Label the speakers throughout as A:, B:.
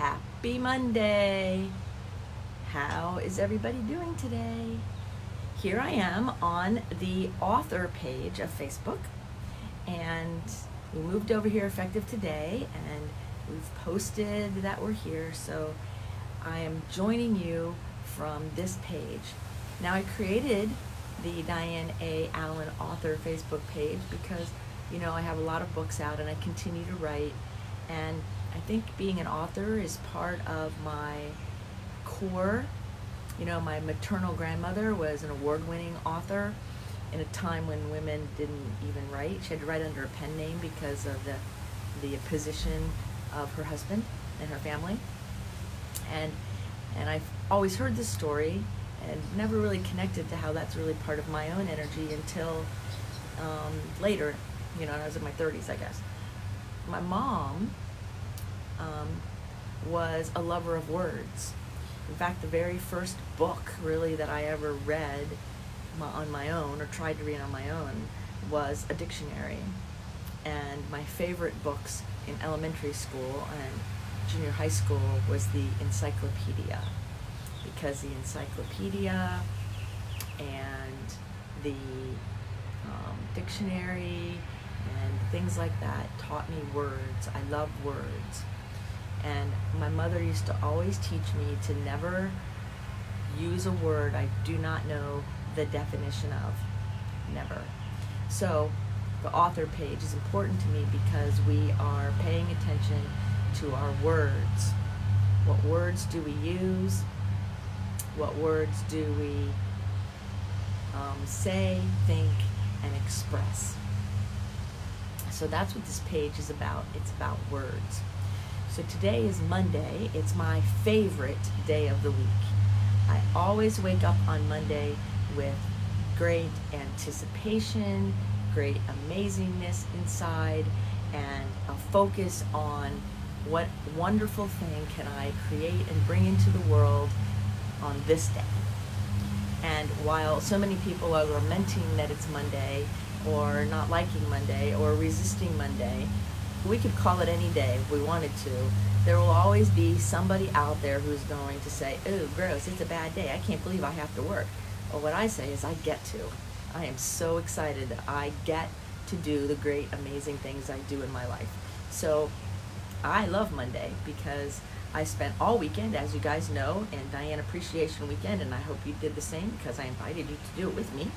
A: Happy Monday! How is everybody doing today? Here I am on the author page of Facebook, and we moved over here effective today, and we've posted that we're here, so I am joining you from this page. Now, I created the Dianne A. Allen author Facebook page because, you know, I have a lot of books out and I continue to write, and I think being an author is part of my core. You know, my maternal grandmother was an award winning author in a time when women didn't even write. She had to write under a pen name because of the, the position of her husband and her family. And, and I've always heard this story and never really connected to how that's really part of my own energy until um, later, you know, I was in my 30s, I guess. My mom um, was a lover of words. In fact, the very first book really that I ever read my, on my own or tried to read on my own was a dictionary. And my favorite books in elementary school and junior high school was the encyclopedia because the encyclopedia and the um, dictionary and things like that taught me words. I love words. And my mother used to always teach me to never use a word I do not know the definition of. Never. So the author page is important to me because we are paying attention to our words. What words do we use? What words do we um, say, think, and express? So that's what this page is about. It's about words. So today is Monday. It's my favorite day of the week. I always wake up on Monday with great anticipation, great amazingness inside, and a focus on what wonderful thing can I create and bring into the world on this day. And while so many people are lamenting that it's Monday, or not liking Monday, or resisting Monday, we could call it any day if we wanted to. There will always be somebody out there who's going to say, oh, gross, it's a bad day. I can't believe I have to work. Well, what I say is, I get to. I am so excited that I get to do the great, amazing things I do in my life. So I love Monday because I spent all weekend, as you guys know, in Dianne Appreciation Weekend, and I hope you did the same because I invited you to do it with me.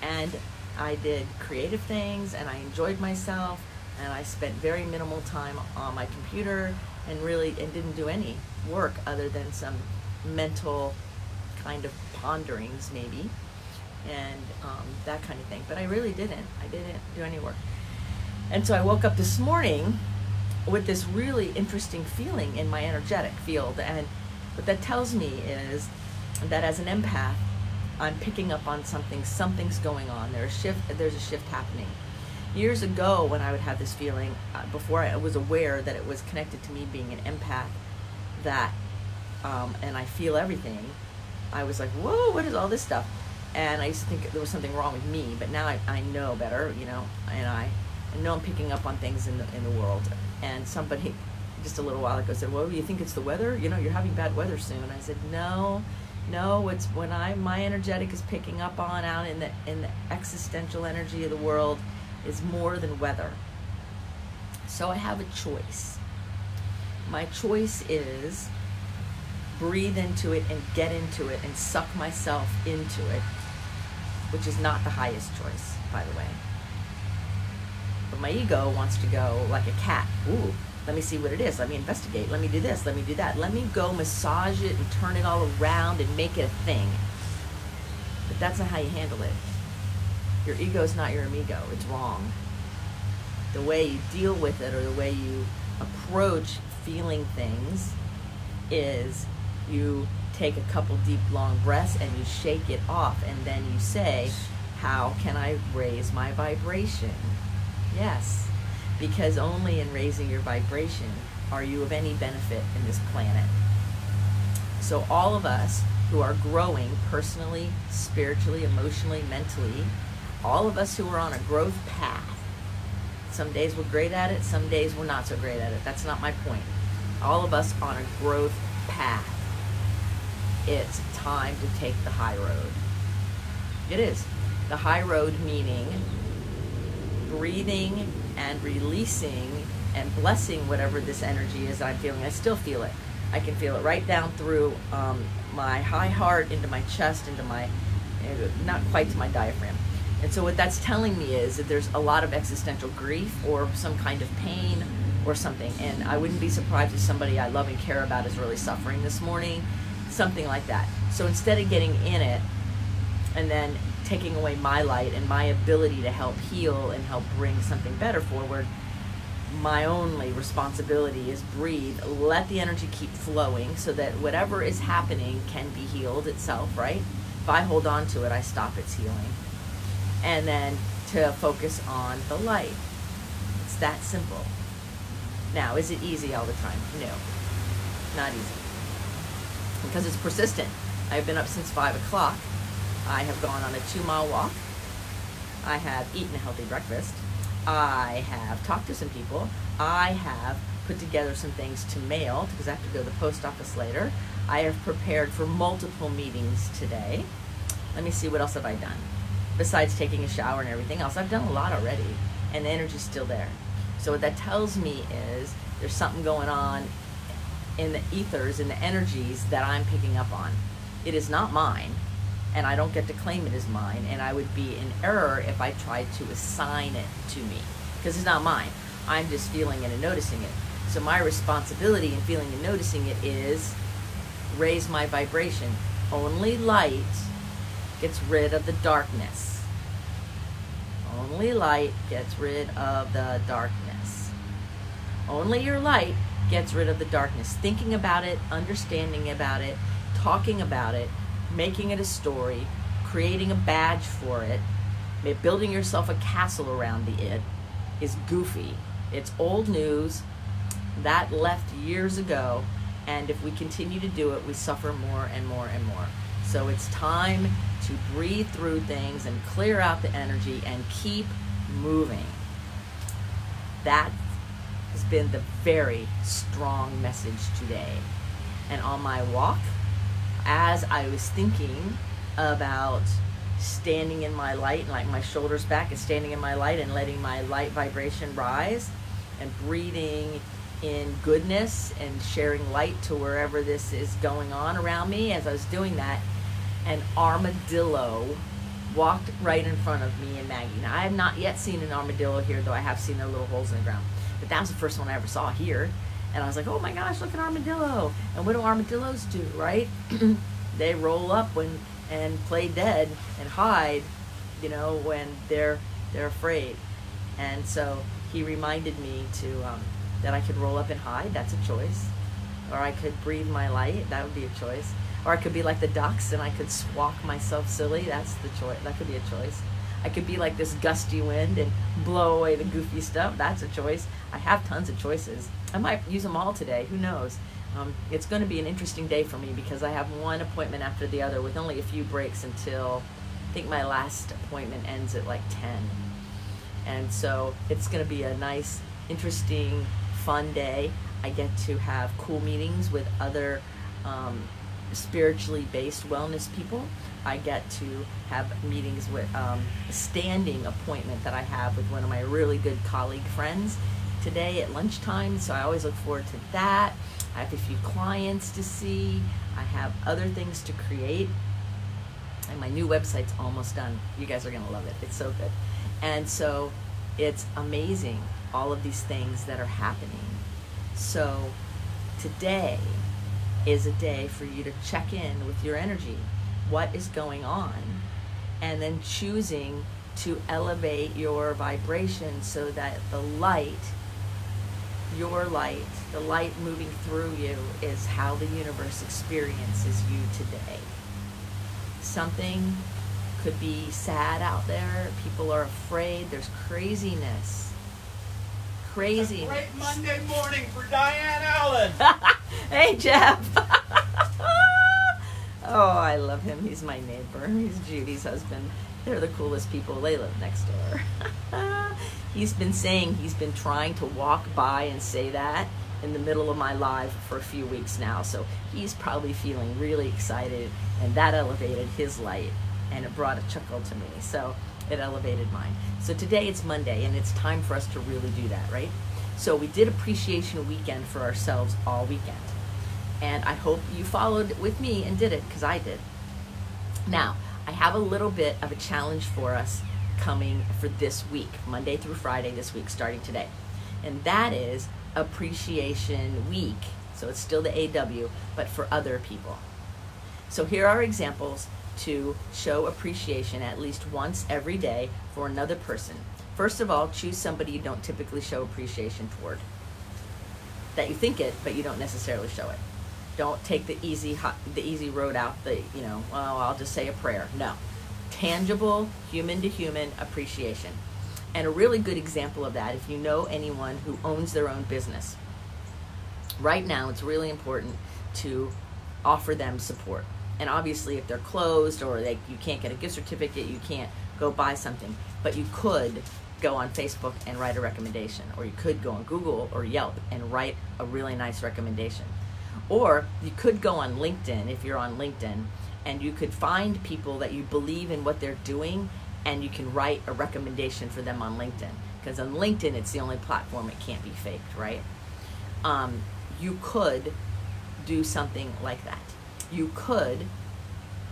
A: And I did creative things, and I enjoyed myself, and I spent very minimal time on my computer, and really, and didn't do any work other than some mental kind of ponderings, maybe, and um, that kind of thing. But I really didn't. I didn't do any work. And so I woke up this morning with this really interesting feeling in my energetic field. And what that tells me is that as an empath, I'm picking up on something, something's going on. There's a shift, there's a shift happening. Years ago, when I would have this feeling, uh, before I was aware that it was connected to me being an empath, that, um, and I feel everything, I was like, whoa, what is all this stuff? And I used to think there was something wrong with me, but now I, I know better, you know, and I, I know I'm picking up on things in the, in the world and somebody just a little while ago said, "Well, you think it's the weather? You know, you're having bad weather soon." I said, "No, no. It's when I my energetic is picking up on out in the in the existential energy of the world is more than weather. So I have a choice. My choice is breathe into it and get into it and suck myself into it, which is not the highest choice, by the way. But my ego wants to go like a cat. Ooh, let me see what it is. Let me investigate. Let me do this. Let me do that. Let me go massage it and turn it all around and make it a thing. But that's not how you handle it. Your ego is not your amigo. It's wrong. The way you deal with it or the way you approach feeling things is you take a couple deep, long breaths and you shake it off, and then you say, How can I raise my vibration? Yes, because only in raising your vibration are you of any benefit in this planet. So, all of us who are growing personally, spiritually, emotionally, mentally, all of us who are on a growth path, some days we're great at it, some days we're not so great at it. That's not my point. all of us on a growth path. It's time to take the high road. It is. The high road meaning breathing and releasing and blessing whatever this energy is I'm feeling. I still feel it. I can feel it right down through um, my high heart, into my chest, into my, uh, not quite to my diaphragm. And so what that's telling me is that there's a lot of existential grief or some kind of pain or something. And I wouldn't be surprised if somebody I love and care about is really suffering this morning, something like that. So instead of getting in it and then taking away my light and my ability to help heal and help bring something better forward, my only responsibility is breathe, let the energy keep flowing so that whatever is happening can be healed itself, right? If I hold on to it, I stop its healing. And then to focus on the light. It's that simple. Now, is it easy all the time? No, not easy. Because it's persistent. I've been up since 5 o'clock. I have gone on a two mile walk. I have eaten a healthy breakfast. I have talked to some people. I have put together some things to mail because I have to go to the post office later. I have prepared for multiple meetings today. Let me see what else have I done. Besides taking a shower and everything else, I've done a lot already, and the energy's still there. So what that tells me is there's something going on in the ethers, in the energies that I'm picking up on. It is not mine and I don't get to claim it as mine, and I would be in error if I tried to assign it to me because it's not mine. I'm just feeling it and noticing it. So my responsibility in feeling and noticing it is raise my vibration. Only light gets rid of the darkness. Only light gets rid of the darkness. Only your light gets rid of the darkness. Thinking about it, understanding about it, talking about it, making it a story, creating a badge for it, building yourself a castle around the it is goofy. It's old news that left years ago, and if we continue to do it, we suffer more and more and more. So it's time to breathe through things and clear out the energy and keep moving. That has been the very strong message today. And on my walk, as I was thinking about standing in my light and like my shoulders back and standing in my light and letting my light vibration rise and breathing in goodness and sharing light to wherever this is going on around me as I was doing that an armadillo walked right in front of me and Maggie. Now I have not yet seen an armadillo here though I have seen their little holes in the ground. But that was the first one I ever saw here and I was like, oh my gosh, look at armadillo. And what do armadillos do, right? they roll up when and play dead and hide, you know, when they're they're afraid. And so he reminded me to um, that I could roll up and hide. That's a choice. Or I could breathe my light. That would be a choice. Or I could be like the ducks and I could squawk myself silly. That's the choice. That could be a choice. I could be like this gusty wind and blow away the goofy stuff. That's a choice. I have tons of choices. I might use them all today. Who knows? Um, it's going to be an interesting day for me because I have one appointment after the other with only a few breaks until I think my last appointment ends at like 10. And so it's going to be a nice, interesting, fun day. I get to have cool meetings with other um, spiritually based wellness people. I get to have meetings with um, a standing appointment that I have with one of my really good colleague friends today at lunchtime. So I always look forward to that. I have a few clients to see. I have other things to create. And my new website's almost done. You guys are going to love it. It's so good. And so it's amazing, all of these things that are happening. So today, is a day for you to check in with your energy. What is going on? And then choosing to elevate your vibration so that the light, your light, the light moving through you, is how the universe experiences you today. Something could be sad out there. People are afraid. There's craziness. Craziness.
B: great Monday morning for Dianne Allen.
A: hey, Jeff. oh, I love him. He's my neighbor. He's Judy's husband. They're the coolest people. They live next door. he's been saying he's been trying to walk by and say that, in the middle of my live for a few weeks now. So he's probably feeling really excited, and that elevated his light and it brought a chuckle to me. So it elevated mine. So today it's Monday, and it's time for us to really do that, right? So we did appreciation weekend for ourselves all weekend. And I hope you followed with me and did it because I did. Now, I have a little bit of a challenge for us coming for this week, Monday through Friday this week, starting today. And that is Appreciation Week. So it's still the AW, but for other people. So here are examples to show appreciation at least once every day for another person. First of all, choose somebody you don't typically show appreciation toward. That you think it, but you don't necessarily show it. Don't take the easy the easy road out. The you know, well, I'll just say a prayer. No, tangible, human to human appreciation. And a really good example of that, if you know anyone who owns their own business, right now it's really important to offer them support. And obviously, if they're closed or they, you can't get a gift certificate, you can't go buy something. But you could go on Facebook and write a recommendation, or you could go on Google or Yelp and write a really nice recommendation. Or you could go on LinkedIn if you're on LinkedIn and you could find people that you believe in what they're doing and you can write a recommendation for them on LinkedIn. Because on LinkedIn, it's the only platform it can't be faked, right? Um, you could do something like that you could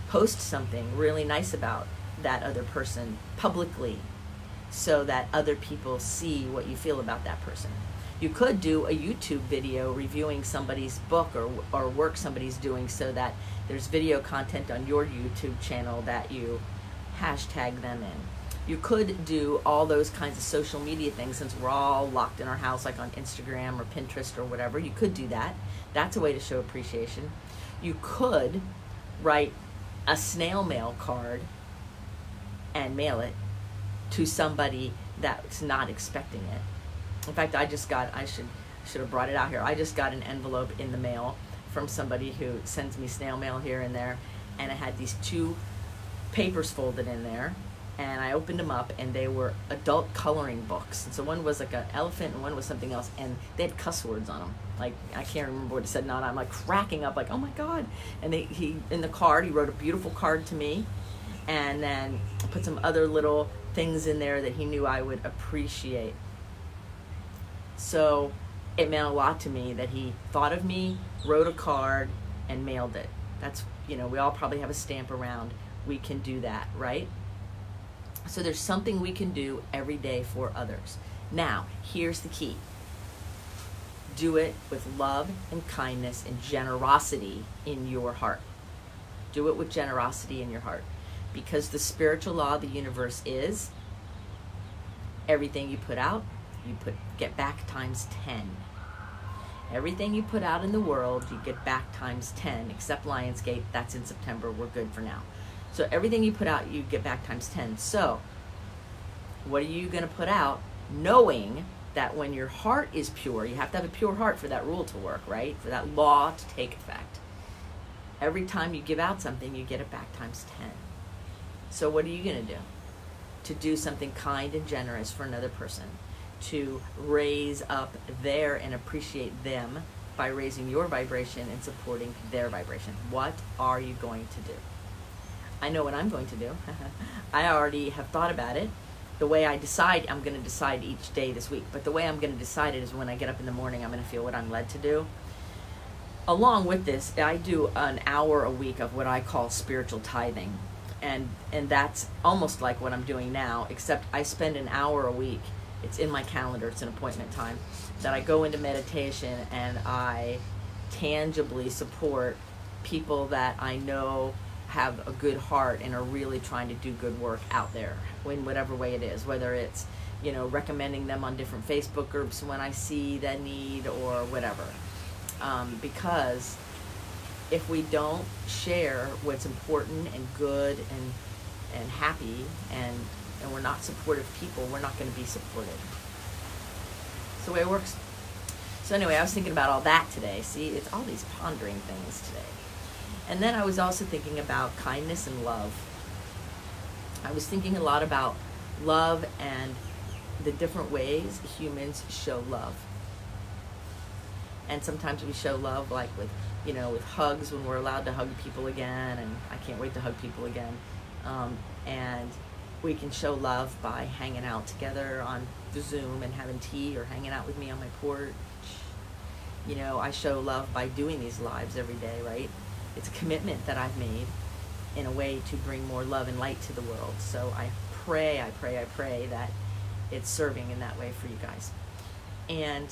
A: post something really nice about that other person publicly so that other people see what you feel about that person. You could do a YouTube video reviewing somebody's book or, or work somebody's doing so that there's video content on your YouTube channel that you hashtag them in. You could do all those kinds of social media things since we're all locked in our house, like on Instagram or Pinterest or whatever. You could do that. That's a way to show appreciation you could write a snail mail card and mail it to somebody that's not expecting it. In fact, I just got I should should have brought it out here. I just got an envelope in the mail from somebody who sends me snail mail here and there and it had these two papers folded in there and I opened them up and they were adult coloring books. And so one was like an elephant and one was something else and they had cuss words on them. Like I can't remember what it said now. I'm like cracking up like, "Oh my god." And they, he in the card, he wrote a beautiful card to me and then put some other little things in there that he knew I would appreciate. So it meant a lot to me that he thought of me, wrote a card, and mailed it. That's, you know, we all probably have a stamp around. We can do that, right? So there's something we can do every day for others. Now, here's the key do it with love and kindness and generosity in your heart. Do it with generosity in your heart. Because the spiritual law of the universe is everything you put out, you put get back times 10. Everything you put out in the world, you get back times 10, except Lionsgate, that's in September, we're good for now. So everything you put out, you get back times 10. So, what are you going to put out knowing that when your heart is pure, you have to have a pure heart for that rule to work, right? For that law to take effect. Every time you give out something, you get it back times 10. So, what are you going to do? To do something kind and generous for another person, to raise up their and appreciate them by raising your vibration and supporting their vibration. What are you going to do? I know what I'm going to do. I already have thought about it. The way I decide, I'm going to decide each day this week. But the way I'm going to decide it is when I get up in the morning, I'm going to feel what I'm led to do. Along with this, I do an hour a week of what I call spiritual tithing. And, and that's almost like what I'm doing now, except I spend an hour a week. It's in my calendar, it's an appointment time. That I go into meditation and I tangibly support people that I know have a good heart and are really trying to do good work out there in whatever way it is, whether it's you know recommending them on different Facebook groups when I see that need or whatever. Um, because if we don't share what's important and good and and happy and and we're not supportive people, we're not going to be supported. It's the way it works. So anyway, I was thinking about all that today. See, it's all these pondering things today. And then I was also thinking about kindness and love. I was thinking a lot about love and the different ways humans show love. And sometimes we show love like with you know with hugs when we're allowed to hug people again and i can't wait to hug people again. Um, and we can show love by hanging out together on the zoom and having tea or hanging out with me on my porch. You know i show love by doing these lives every day right? It's a commitment that i've made in a way to bring more love and light to the world. So i pray i pray i pray that it's serving in that way for you guys. And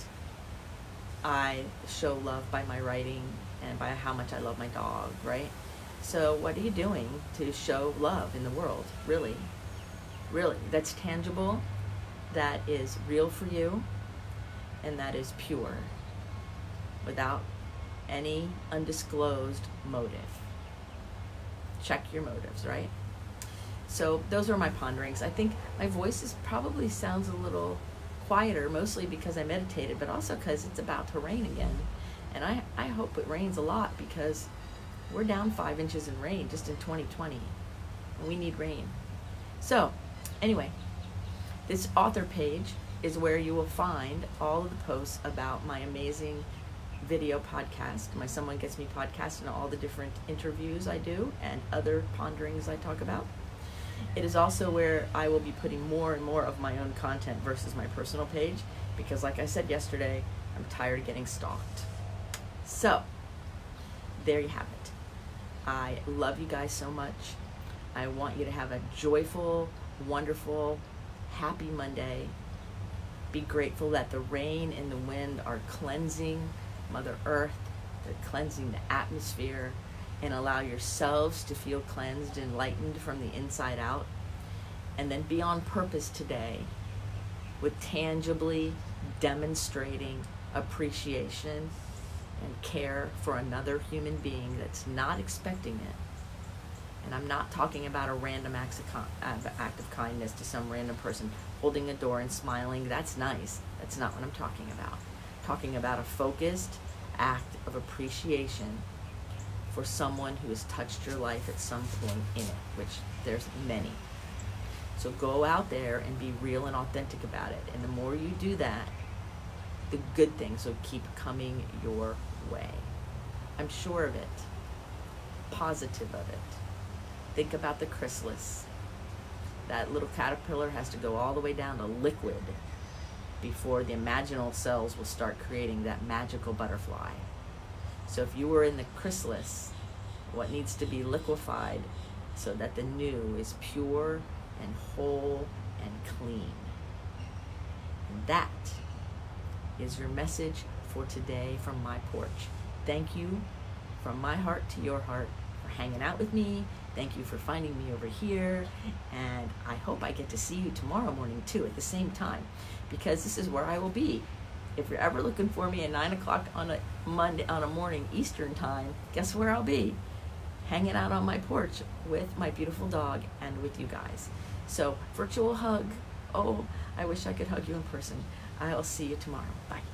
A: I show love by my writing and by how much I love my dog, right? So, what are you doing to show love in the world? Really? Really? That's tangible, that is real for you, and that is pure without any undisclosed motive. Check your motives, right? So, those are my ponderings. I think my voice is probably sounds a little quieter, mostly because I meditated, but also because it's about to rain again. And I, I hope it rains a lot because we're down five inches in rain just in 2020. And we need rain. So, anyway, this author page is where you will find all of the posts about my amazing video podcast, my Someone Gets Me podcast, and all the different interviews I do and other ponderings I talk about. It is also where I will be putting more and more of my own content versus my personal page because, like I said yesterday, I'm tired of getting stalked. So, there you have it. I love you guys so much. I want you to have a joyful, wonderful, happy Monday. Be grateful that the rain and the wind are cleansing Mother Earth, they're cleansing the atmosphere and allow yourselves to feel cleansed and lightened from the inside out. And then be on purpose today with tangibly demonstrating appreciation and care for another human being that's not expecting it. And I'm not talking about a random act of, kindness to some random person holding a door and smiling. That's nice. That's not what I'm talking about. I'm talking about a focused act of appreciation for someone who has touched your life at some point in it, which there's many. So go out there and be real and authentic about it. And the more you do that, the good things will keep coming your way. I'm sure of it. Positive of it. Think about the chrysalis. That little caterpillar has to go all the way down to liquid before the imaginal cells will start creating that magical butterfly. So if you were in the chrysalis, what needs to be liquefied so that the new is pure and whole and clean. And that is your message for today from my porch. Thank you from my heart to your heart for hanging out with me. Thank you for finding me over here. And I hope I get to see you tomorrow morning too at the same time because this is where I will be if you're ever looking for me at nine o'clock on a Monday on a morning Eastern time, guess where I'll be? Hanging out on my porch with my beautiful dog and with you guys. So virtual hug. Oh, I wish I could hug you in person. I'll see you tomorrow. Bye.